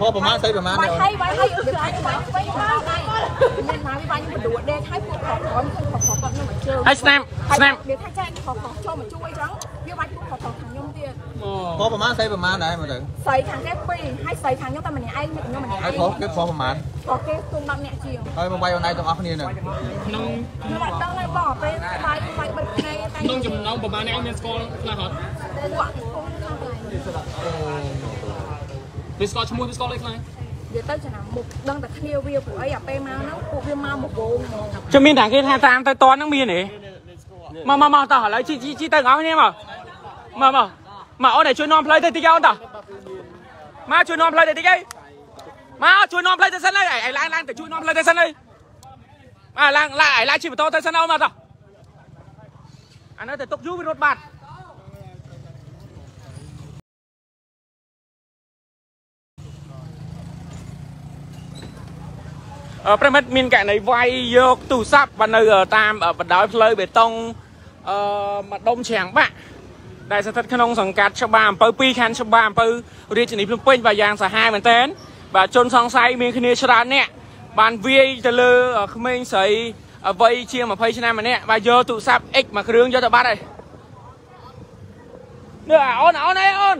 ហូបប្រហែលស្អីប្រហែលបាញ់ហើយបាញ់ហើយអឺគឺអាចបាញ់វិញហើយមានមកវាបាញ់មិនដួលដេកហើយពួកខំខំខំខំខ្ញុំមកជើងហើយស្នាមស្នាមវាថាចែកខំខំចូលមកជួយអញ្ចឹងវាបាញ់ពួកខំខំខាងខ្ញុំទៀតហូបប្រហែលស្អីប្រហែលដែរមើលទៅស្អីខាងគេ2ហើយស្អីខាងខ្ញុំតែម្នាក់ឯងខ្ញុំម្នាក់ឯងហើយខំគេខំប្រហែលខំគេគុំ10នាក់ជាងហើយមកបាយអនឡាញទាំងអស់គ្នានៅក្នុងខ្ញុំអត់ដឹងហើយបងពេលបាយបាយបិទថ្ងៃតែក្នុងចំណោមប្រហែលអ្នកមានស្គាល់ខ្លះអត់ពួកគុំខាងណា វាស្គាល់ឈ្មោះវាស្គាល់អីខ្លះនិយាយទៅចំណាំមុខដឹងតែគ្នាវាព្រោះអីអាពេលមកហ្នឹងពួកវាមកមកវងហ្មងជិះមានតែគេថាតាមទៅតនហ្នឹងមានទេមកមកមកតោះឥឡូវជីជីជីទៅអង្គគ្នាមកមកមកមកអូនឲ្យជួយនាំផ្លូវទៅតិចអូនតោះមកជួយនាំផ្លូវទៅតិចអីមកជួយនាំផ្លូវទៅសិនហើយឯងឡើងឡើងទៅជួយនាំផ្លូវទៅសិនហើយមកឡើងឡើងឯងឡើងជិះម៉ូតូទៅសិនអូនមកតោះអានោះទៅទុកយូរវារត់បាត់ ប្រិមិត្តមានករណីវាយយកទូរស័ព្ទបាននៅតាមបណ្ដោយផ្លូវបេតុងអឺម្ដុំច្រាំងបាក់ដែលស្ថិតក្នុងសង្កាត់ច្បារអំពៅ2ខណ្ឌច្បារអំពៅរាជធានីភ្នំពេញបាទយ៉ាងសាហាវមែនទែនបាទជនសង្ស័យមានគ្នាច្រើនអ្នកបានវាយទៅលើក្មេងស្រីវ័យជាង20ឆ្នាំម្នាក់បាទយកទូរស័ព្ទ X មួយគ្រឿងយកទៅបាត់ហើយនេះអូនអូនអីអូន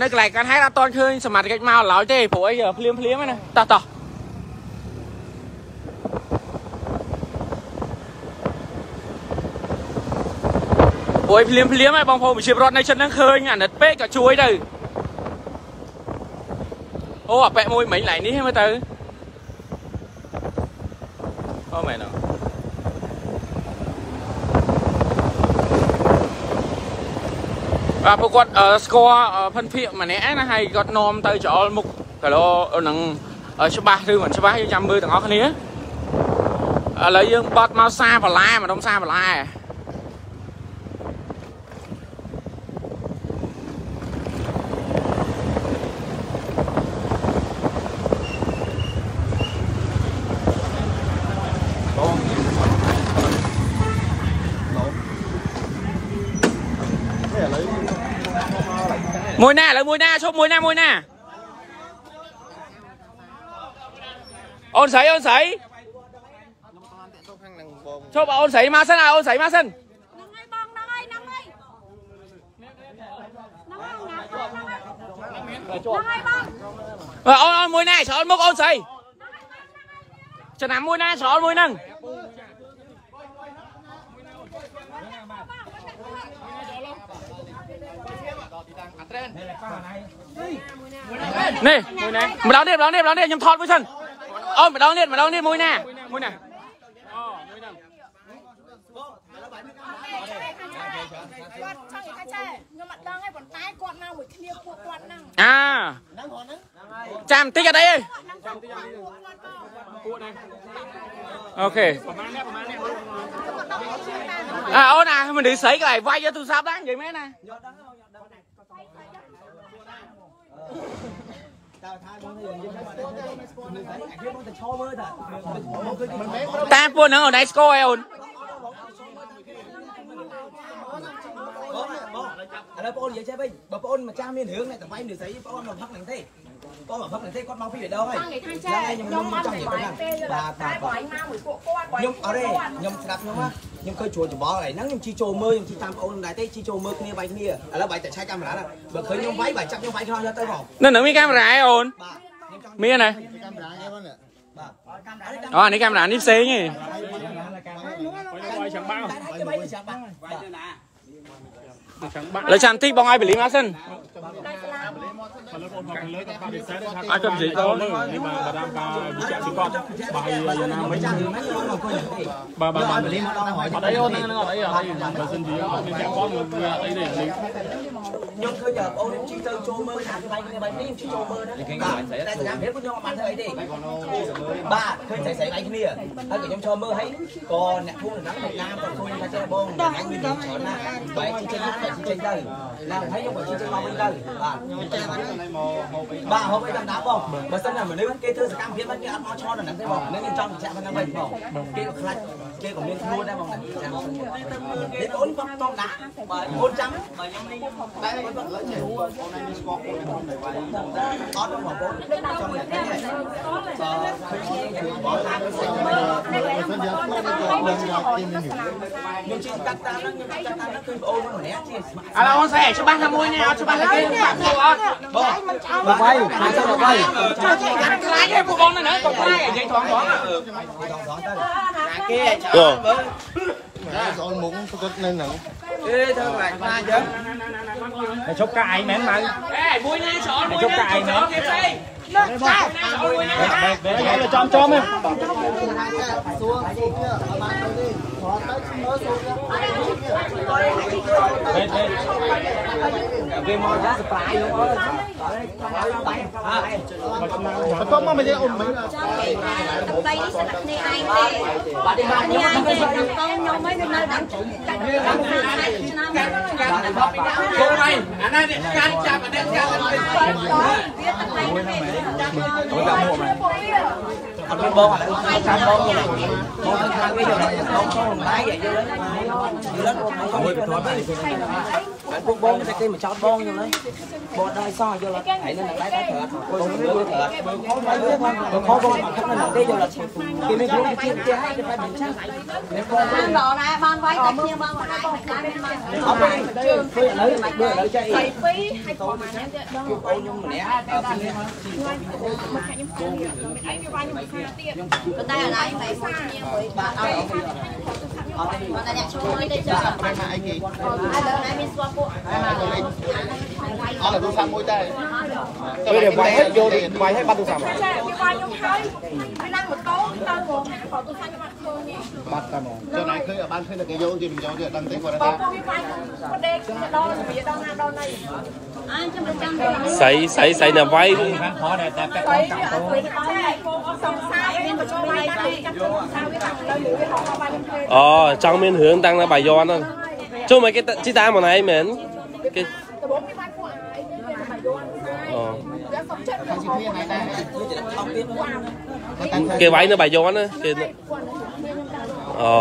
នៅកន្លែងកាន់ហេតុអត់តន់ឃើញសមាជិកមកឡើយទេព្រោះអីភ្លាមភ្លាមហ្នឹងណាតោះតោះព្រោះអីភ្លាមភ្លាមហើយបងប្អូនប្រជាពលរដ្ឋនៅចិត្តហ្នឹងឃើញអាណិតពេកក៏ជួយទៅអូអាប៉ែមួយមិញឡៃនេះមើលទៅអូមែនអត់ បាទពួកគាត់អឺស្គាល់អឺភិនភាកម្នាក់ឯណាហើយគាត់នាំទៅច្អល់មុខគីឡូនឹងអឺច្បាស់ឬមិនច្បាស់យើងចាំមើលទាំងអស់គ្នាឥឡូវយើងបត់មកសាបន្លែម្ដុំសាបន្លែ មួយណាឥឡូវមួយណាឈប់មួយណាមួយណាអូនស្រីអូនស្រីឈប់អូនស្រីមកសិនអូនស្រីមកសិន ហ្នឹងហើយបងហ្នឹងហើយហ្នឹងហើយហ្នឹងហើយណាបងហ្នឹងហើយហ្នឹងហើយបង អូនអូ នមួយណាច្រល់មុខអូនស្រីចំណាំមួយណាច្រល់មួយហ្នឹងនេះមួយណាម្ដងទៀតម្ដងទៀតម្ដងទៀតខ្ញុំថតមួយសិនអូនម្ដងទៀតម្ដងទៀតមួយណាមួយណាគាត់ចង់និយាយថាចេះខ្ញុំអត់ដឹងទេប៉ុន្តែគាត់មកមួយគ្នាពួកគាត់ហ្នឹងអាចាំបន្តិចអត់អីទេហ្នឹងគាត់ពួកគាត់មកអូខេអើអូនអាមនុស្សស្រីកន្លែងវាយយកទូរស័ព្ទដែរនិយាយមែនណាតើថាមកយើងយើងមកទៅអាគេមកទៅឈរមើល តាមកគឺមិនមែនតាមពួកហ្នឹងអូនឯងស្គាល់អីអូនបងបងឥឡូវបងនិយាយចេះវិញបើបងម្ចាស់មានរឿងតែតែវាយនិយាយបងមកផឹកនឹងទេបងមកផឹកនឹងទេគាត់មកពីបេដងហើយចង់និយាយថាចេះខ្ញុំមកមិនបាយទេបាទតែបាយមកមួយពួកគាត់បាយខ្ញុំអរេខ្ញុំស្ដាប់ខ្ញុំ ខ្ញុំឃើញជួលច្បល់ហើយហ្នឹងខ្ញុំជីចូលមើលខ្ញុំជីតាមបងដែរទេជីចូលមើលគ្នាវាយគ្នាឥឡូវវាយតែឆែកកាមេរ៉ាបើឃើញខ្ញុំវាយវាយចាប់ខ្ញុំវាយខ្លោះយកទៅបងនៅនឹងមានកាមេរ៉ាឯអូនបាទខ្ញុំចង់មានណាកាមេរ៉ាគេហ្នឹងបាទកាមេរ៉ានេះអូអានេះកាមេរ៉ានេះផ្សេងឯងវាយចាំបាំងតែគេវាយចាំបាទចាំបាំង លើចាំតិចបងឲ្យបលីមកសិនឥឡូវបងខាងលើក៏បាត់ពិសេសថាអាចទៅនិយាយទៅនេះបាទបារាំងការវិជ្ជាជីវៈបាទយ៉ាងណាមិញចាំមិនមកអង្គុយទេបាទបាទបាទបលីមកដល់ហើយអត់អីអូនហ្នឹងអត់អីអត់អីបើសិនជាអត់មានពាក់ព័ន្ធវាអត់អីទេ ខ្ញុំឃើញបងអូនជីទៅចូលមើលថាស្បែកគ្នាបែបនេះជីចូលមើលណាតែសកម្មភាពខ្ញុំអត់បានធ្វើអីទេបាទឃើញស្រីស្រីបែកគ្នាហើយក៏ខ្ញុំចូលមើលហើយក៏អ្នកភូមិហ្នឹងអ្នកណាក៏ជួយថាចេះបងអញមានច្រើនណាស់បែកជីចេញណាស់ជីចេញទៅណាហើយខ្ញុំក៏ជីចេញមកវិញទៅបាទបាទហូបអីតាមដាបងបើសិនតែមនុស្សគេធ្វើសកម្មភាពហ្នឹងគេអត់មកឆ្លងដល់ហ្នឹងទេបងនឹងខ្ញុំចង់បញ្ជាក់ប៉ុណ្្នឹងវិញបងគេក៏ខ្លាចគេក៏មានខ្លួនដែរបងណាចាំនេះអូនបងតង់ដាក់បើអូនចាំបើខ្ញុំនេះតែអូនបងលើចេះអូននេះស្គាល់អូនបងទៅវាយអត់បងបងចង់តែនេះបើឃើញគេបងតាមទៅសិនខ្ញុំជិះកាត់តាមហ្នឹ ងខ្ញុំកាត់តាមហ្នឹងគឺ បងអូនម្នាក់ជិះឥឡូវអូនស្អែកច្បាស់ណាមួយនេះអត់ច្បាស់តែគេបាក់ពួកអត់បងវាយខាងទៅវាយចូលចេះខាងខ្លាចឯងពួកបងនៅហ្នឹងក៏ខ្លាចនិយាយថងថងគេយោស្អនមុខប្រកបនៅហ្នឹងគេធ្វើបាច់ណាចឹងតែជប់កាឯងមែនម៉ៅអេមួយនេះច្រនមួយនេះច្រនគេផ្សេងលើកចាណាច្រនមួយនេះបែកបែកបែកចំចំហ៎សួរគេអត់បានទៅទេគាត់ទៅមើលសួរគេបែកបែកគេមកថាសប្រាយលោកអើយបន្ទាប់មកមិនទេអូនមិញទឹកដីនេះសិនតែគ្នាឯងទេបាទនេះបាទញ៉ាំខ្ញុំទេខ្ញុំខ្ញុំមិននៅដល់ចាំចាំឆ្នាំឆ្នាំចូលហើយអានេះការចាប់អានេះការវាទឹកដីនេះអត់បងឥឡូវចាំបងបងខាងវាយកបងចូលដៃយកលើយកលើបងមួយបន្ទាត់ហើយ ពួកបងតែគេមកចោតបងយ៉ាងណាបងដៃសោះយកលើហើយនៅដៃតែត្រូវបងមើលត្រូវបងខំបងខំនៅទេយកលើគេមានខ្លួនគេទៀតហើយគេបែបមិនចាំបានដល់ណាបានវាយតែគ្នាបានមកដែរមិនបានបានអត់ទេជើងធ្វើឥឡូវមិនមើលឥឡូវចេះអីស្អីពីរហើយផងអញ្ចឹងទៀតដល់បងខ្ញុំម្នាក់ពីនេះខ្ញុំខ្ញុំអីវាវាយខ្ញុំខាទៀតប៉ុន្តែអាឡៃតែសាគ្នាមួយបាទអត់អត់តែអ្នកជួយទេចាមកអីគេឥឡូវណាមានស្គាល់ពួកអត់ទៅសាមួយតែពេលដែលវាយឲ្យយកវាយឲ្យបាត់ទូរស័ព្ទចាវាវាយខ្ញុំហើយវាឡើងម៉ូតូទៅហ្មងក៏ទូសាច់ខ្ញុំអត់ឃើញទេបាត់តែហ្មងចុះណៃឃើញអត់បានឃើញតែគេយកទៀតមិនយកទៀតដឹងទេគាត់បងថាពួកវាវាយខ្ញុំ ដេកដល់វាដល់ណាដល់ណីអញចាំចាំស្រីស្រីស្រីនៅវាយខាងខតែតែពាក់ទៅអត់ទៅដល់បងអត់សង្សារមានបញ្ចូលវាយដាក់ចាប់ទៅសារវាដាក់ទៅវាហៅមកវាយខ្ញុំឃើញអូចង់មានរឿងតាំងនៅបាយ័នហ្នឹងជួយមកគេជីតាមមកណៃមែនគេតបងវាវាយពួកអីវាមកយន់អូវាសុំចិត្តវាហៅមកដែរគេវាយនៅបាយ័នណាគេអូ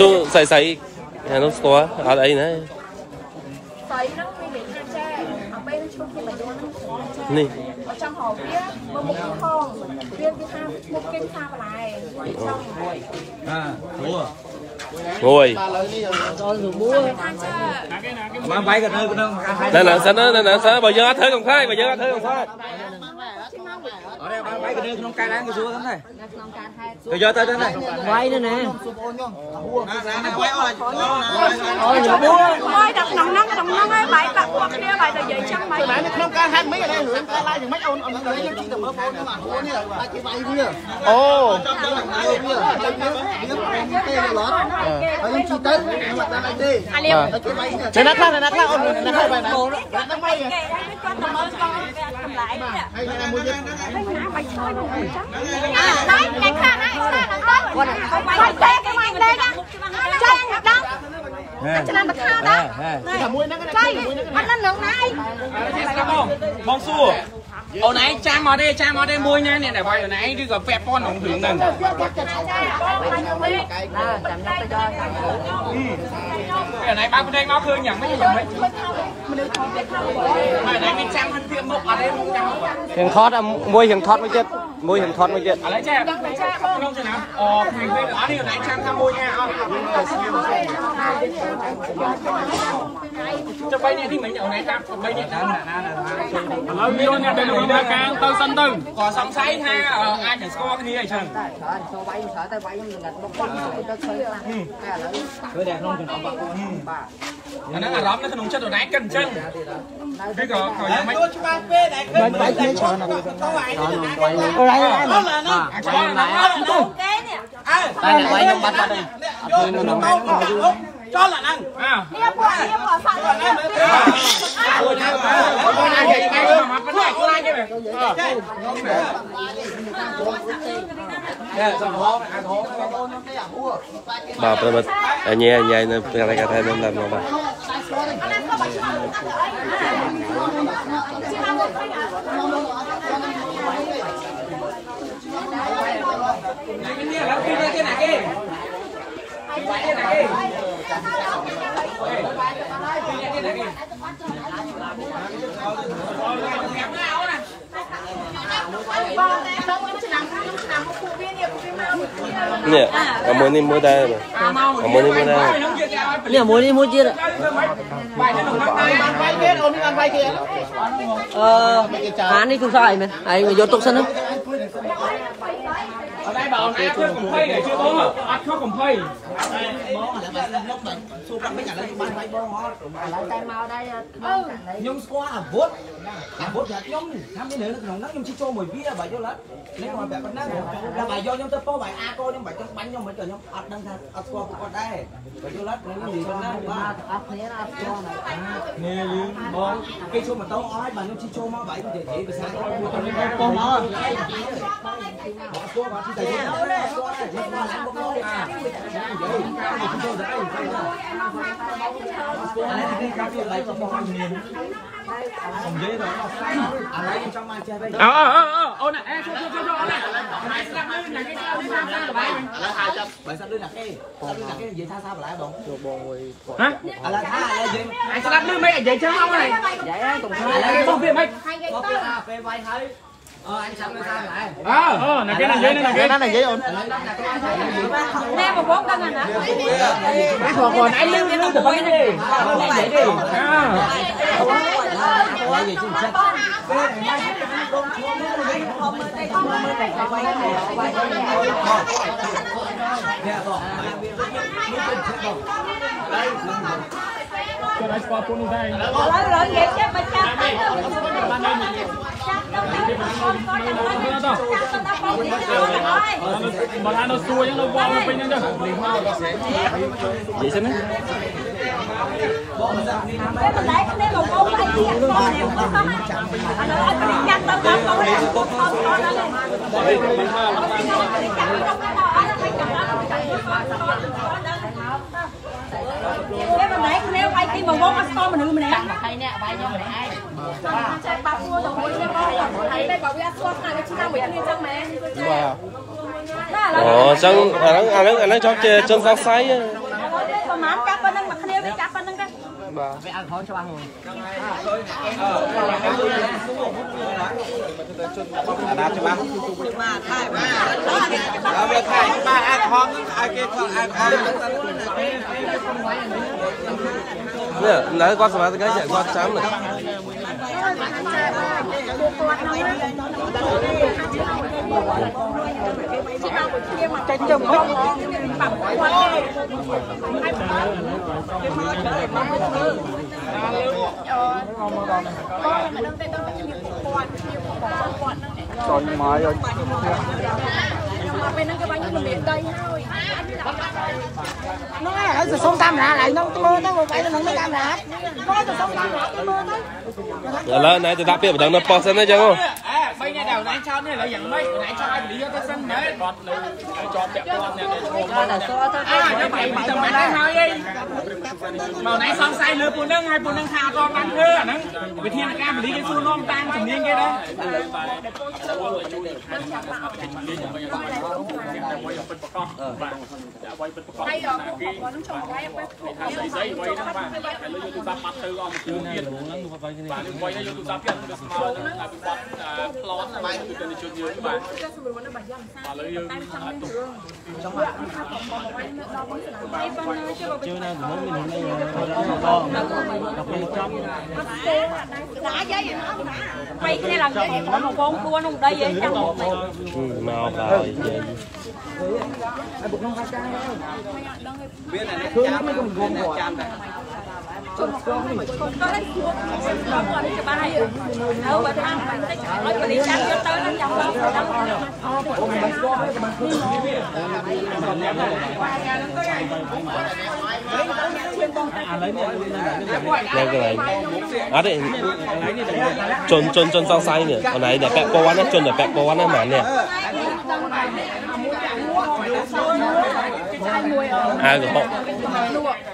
ជួយស្រីស្រីអានោះស្គាល់អត់អីណាស្អីហ្នឹងវានិយាយថាចាអពេលឈប់គេមកយន់ហ្នឹងនេះអត់ចង់ហៅវាមើលមុខហងវាគេថាមុខគេថាបន្លែចង់ងួយថាចាបានវាយក៏នៅក្នុងការហើយណែណែសិនណាណែសិនបើយើងអត់ធ្វើកំខ្លាចបើយើងអត់ធ្វើកំខ្លាចអត់ទេ បានវាយក៏នៅក្នុងការឡើងក៏សួរហ្នឹងដែរក្នុងការហេតុទៅយកទៅទៅណាវាយទៅណាអូយដល់ ក្នុងហ្នឹងក្នុងហ្នឹងហើយបាយបាក់ពួកគ្នាបាយទៅនិយាយចឹងបាយតែក្នុងការហាត់មិនអីរឿងការឡាយយ៉ាងម៉េចអូនអូនខ្ញុំជីទៅមើលបងខ្ញុំអាហួរនេះតែគេវាយវាអូចាំដល់វាវាវាវាទេឡត់ហើយខ្ញុំជីទៅខ្ញុំអត់ដឹងអីទេអាលៀមតែគេវាយចេះណាខ្លះណាខ្លះអូនណាខ្លះបែរណាដឹងវាយគេគាត់ទៅមើលកង់វាតម្លៃនេះហើយតែមួយទៀតហើយណាបាយឆ្លើយមកចឹងអាដៃគេខាណាស្ដាដល់ទៅគាត់បាយតែគេបាយលេងចាញ់ដល់ឆ្នាំបខាដល់តែមួយហ្នឹងចៃអត់នឹងណាអីបងបងសួរអូនឯងចាំមកទេចាំមកទេមួយណានេះដែលវាយអូនឯងឬក៏ពាក់ព័ន្ធក្នុងរឿងហ្នឹងចាបងខ្ញុំវិញណាចាំទៅដល់អូនឯងបើផ្ទៃមកឃើញយ៉ាងម៉េចយ៉ាងម៉េចមនុស្សខំវាខំហើយអូនឯងមានចាំធៀបមុខអត់ទេមុខចាំមុខរៀងថតមួយរៀងថតមួយទៀត មួយរៀងថតមួយទៀតឥឡូវចាក្នុងឆ្នាំអូថ្ងៃពេលអត់នេះអូនឯងចាំថាមួយណាអត់ចាំបីនេះទីមិញអូនឯងចាំបីនេះចាំណាណាណាឥឡូវមានអ្នកដែលដំណើរការទៅសិនទៅក៏សង្ស័យថាអាចនឹងស្គាល់គ្នាអីចឹងចូលវាយសើតែវាយខ្ញុំនឹងបុកបុកទៅឃើញខ្លះតែឥឡូវធ្វើតែក្នុងចំណោមបាក់បាទអាហ្នឹងអារម្មណ៍នៅក្នុងចិត្តអូនឯងគិតអ ញ្ចឹងឬក៏ក៏យ៉ាងម៉េចច្បាស់ពេកតែឃើញវាយគ្នាច្រើនណាស់ទៅវាយ តែបើអូនឯងអត់ខុសកំភៃដែរជឿបងអត់ខុសកំភៃកទុកសិនណា ở đây bảo ai chơi cùng phây để chưa bố ăn khóc cùng phây សួរគាត់មិនអាឡូវបានវាយបងហត់តែមកដែរខ្ញុំស្គាល់អាវុធអាវុធយ៉ាងខ្ញុំថាមាននៅក្នុងហ្នឹងខ្ញុំជិះចូលមួយវាបើយល់អត់នេះមកបែបប៉ុណ្ណឹងដល់បើយកខ្ញុំទៅពោបាយអាកោខ្ញុំបាច់ចង់បាញ់ខ្ញុំមិនក៏ខ្ញុំអត់ដឹងថាអត់ស្គាល់ពួកគាត់ដែរបើយល់អត់ខ្ញុំនិយាយប៉ុណ្ណឹងបាទអត់គ្នាអត់ស្គាល់នេះយើងបងគេចូលម៉ូតូអស់ហើយបើខ្ញុំជិះចូលមកបាយនិយាយភាសាគាត់មួយទៅនេះបងមកស្គាល់បាទជិះតែយើងស្គាល់ដែរស្គាល់ដែរខ្ញុំស្គាល់ឡានបងមកអូអូអូអូណាអេចូលចូលចូលអូណាបាយស្លាប់លឿនណាគេចូលនេះតាមតាមបាយឡើយហើយចាប់បាយស្លាប់លឿនណាគេស្លាប់លឿនណាគេនិយាយថាសាបឡាយបងចូលបងអើយហ៎ឥឡូវថាឥឡូវយើងបាយស្លាប់លឿនមិននិយាយចឹងអស់ហើយនិយាយទៅថាឥឡូវបោះវាមិនហិចបោះវាពេលវាយហើយ Ờ, anh xong rồi sao lại? Ờ, ờ, nè kia nè dưới nè kia. Nó là dưới ổn. Một bốn cân rồi hả? Cái thuộc còn anh lưu lưu được đi? Không phải đi. ឥឡូវឥឡូវនិយាយចេះបើចាប់ទៅចាប់ទៅចាប់ទៅបងចាំទៅបងនិយាយហើយ mà anh nó xuôi nó vào bên nhân chứ vậy xem đấy ពេលបន្លែគ្នាបងបងហើយទៀតបងនេះឥឡូវឲ្យគ្នាចាំទៅបងបងនេះបងបងហ្នឹងពេលបន្លែគ្នាវាយទីបងបងអត់ស្គាល់មនុស្សម្នាក់ហើយនេះវាយខ្ញុំម្នាក់ឯង ចាបាក់មួយទៅមួយទេបងហើយតែបើវាអត់ស្គាល់ថាវាឆ្នាំមួយគ្នាចឹងមែនបាទអូចឹងអាហ្នឹងអាហ្នឹងអាហ្នឹងចប់ជាជនសង្ស័យប្រហែលចាប់ប៉ុណ្្នឹងមកគ្នាវាចាប់ប៉ុណ្្នឹងទេបាទវាអត់ហនច្បាស់ហ្នឹងអាណាច្បាស់បាទថៃបាទអើវាថៃបាទអត់ហនឲ្យគេធ្វើអត់ហននេះឡើយគាត់សម្រាប់ទៅគេគាត់ចាំ ចេញទៅមកបាក់គាត់ចូលមកយក ពេលហ្នឹងគេបាញ់ខ្ញុំមានដីហើយហ្នឹងហើយទៅសុំកាមេរ៉ាឡើងហ្នឹងមើលទៅបាយហ្នឹងមានកាមេរ៉ាគាត់ទៅសុំកាមេរ៉ាទៅមើលទៅឥឡូវណែទៅដាក់ពាក្យបណ្ដឹងនៅប៉ុស្តិ៍សិនណាចឹងហ៎ អូនឯងចោតនេះឥឡូវយ៉ាងម៉េចអូនឯងចោតឲ្យពលីយកទៅសិនមែនគាត់នៅជាប់ពាក់ព័ន្ធអ្នកដែលឈ្មោះគាត់តែសួរទៅអើចាំបីមិនទៅមិនហើយមកអូនឯងសង្ស័យលើពួកនឹងហើយពួកនឹងថាអត់បានធ្វើអាហ្នឹងវិធានការពលីគេសួរនាំតាមជំនាញគេដែរបាទពិតប្រកបហើយបងនឹងចូលហើយបែបថាស្អីស្អីវៃហ្នឹងបាទឥឡូវយកទូរស័ព្ទបាត់ទៅអស់មួយទៀតបាទវៃយកទូរស័ព្ទទៀតទៅស្មើនឹងអាពីបាត់ផ្លន់បាទគឺទៅជឿនយើងបាទគេសម្រួលនៅបាយ៉ាងសាឥឡូវយើងទុកហើយប៉ុណ្ណាជាបើជឿណាមិនមាននេះណាយាយណាបៃគ្នាឡើងយាយបងបងខ្លួនក្នុងដីឯងចាំមកមកហើយយើង viên này nó chạm này cũng gồm của chạm này có đấy có còn đi cho ba hay đâu mà thằng mình thích nói cái đi chắc cho tới nó trong đó Đây cái này. À đấy. Chôn chôn chôn sang sai nè. Ở này để bẹp bò ăn á, chôn để bẹp bò ăn á mà nè. À cái họ. Ờ. មកអត់ឃើញស្រីបាយខ្ញុំឈរមើលទេបាទតែគាត់ទេព្រោះស្រី បាយខ្ញុំហ្នឹងអាទៅពោឈើក្រុមណាហ្នឹងហើយមកគាត់ឆោតហើយហ្នឹងចាំហើយទេហើយ Ừ, ừ. ខ្ញុំទៅហ្នឹងហើយអត់ធ្វើការមក Đó nãy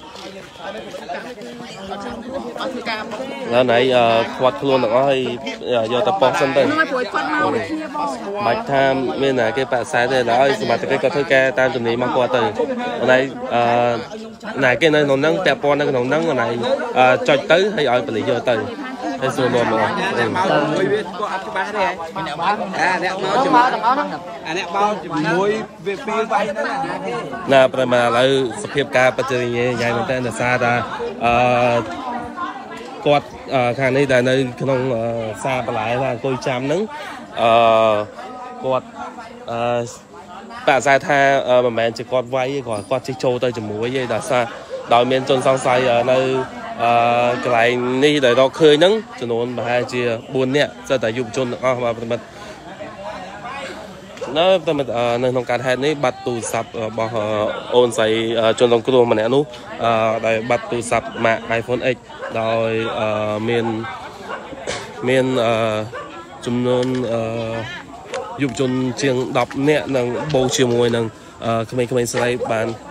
được rồi ờ, giờ tập bò sân đây មកព្រួយគាត់មកដូចគ្នាបងបាច់ថាមានតែគេបាក់ខ្សែទេដល់ឲ្យសមត្ថកិច្ចគាត់ធ្វើការតាមជំនាញមកគាត់ទៅអូនឯងអឺណាគេនៅក្នុងហ្នឹងពាក់ព័ន្ធនៅក្នុងហ្នឹងអូនឯងអឺចុចទៅហើយឲ្យបលិយកទៅ ហើយសួរនាំមកមួយវាគាត់អត់ច្បាស់ទេអ្នកបោអាអ្នកមកជាមួយអាអ្នកបោជាមួយវាពីរវាយហ្នឹងអាណាគេណាប្រហែលឥឡូវសភាពការបច្ចេកវិទ្យាញ៉ៃមែនតើដោយសារតែអឺគាត់អឺខាងនេះដែលនៅ ក្នុងអឺសាបន្លែថាអង្គុយចាំហ្នឹងអឺគាត់អឺបាក់ខ្សែថាអឺមិនមែនជាគាត់វាយទេគាត់គាត់ជិះចូលទៅជាមួយទេដោយសារដោយមានជនសង្ស័យអឺនៅ អឺកន្លែងនេះដែលរកឃើញហ្នឹងចំនួនប្រហែលជា4នាក់សិតតែយុវជនទាំងអស់បាទប្រិមិត្តនៅតែអឺនៅក្នុងការហេតុនេះបាត់ទូរស័ព្ទរបស់អឺអូនស្រីអឺជនរងគ្រោះម្នាក់នោះអឺដែលបាត់ទូរស័ព្ទ Mac iPhone X ដោយអឺមានមានអឺចំនួនអឺយុវជនជាង10នាក់នឹងបូកជាមួយនឹងអឺក្មេងៗស្រីបានអឺ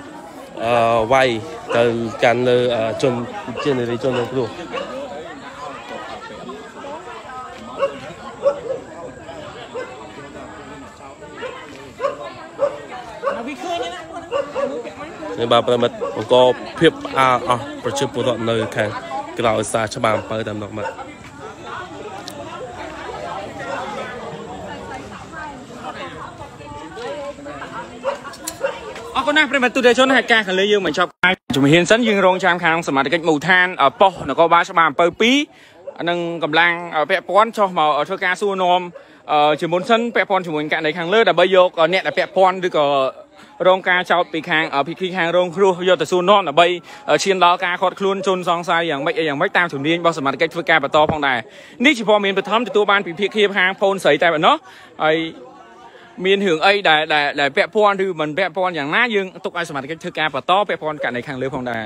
វាយទៅកាន់លើអឺជនជានារីជនរងគ្រោះនេះបាទប្រិមិត្តបង្កភាពផ្អើលអស់ប្រជាពលរដ្ឋនៅខាងក្រៅសារច្បារអំពើតែម្ដងមក គុណណាស់ប្រិមត្តទូតជនហេតុការណ៍ខាងលើយើងមិនចប់ការជំហានសិនយើងរងចាំខាងសមាជិកមូលដ្ឋានអប៉ុស្តិ៍នគរបាលច្បារអំពើ2និងកម្លាំងពាក់ព័ន្ធចុះមកធ្វើការសួរនាំអឺជាមុនសិនពាក់ព័ន្ធជាមួយករណីខាងលើដើម្បីយកអ្នកដែលពាក់ព័ន្ធឬក៏រងការចោទពីខាងភិក្ខីខាងរងគ្រោះយកទៅសួរនាំដើម្បីឈានដល់ការខាត់ខ្លួនជនសង្ស័យយ៉ាងម៉េចអីយ៉ាងម៉េចតាមជំនាញរបស់សមាជិកធ្វើការបន្តផងដែរនេះជាព័ត៌មានបឋមទទួលបានពីភិក្ខីខាងផូនស្រីតែប៉ុណ្ណោះហើយ មានរឿងអីដែលដែលដែលពាក់ព័ន្ធឬមិនពាក់ព័ន្ធយ៉ាងណាយើងទុកឲ្យសមាជិកធ្វើការបន្តពាក់ព័ន្ធករណីខាងលើផងដែរ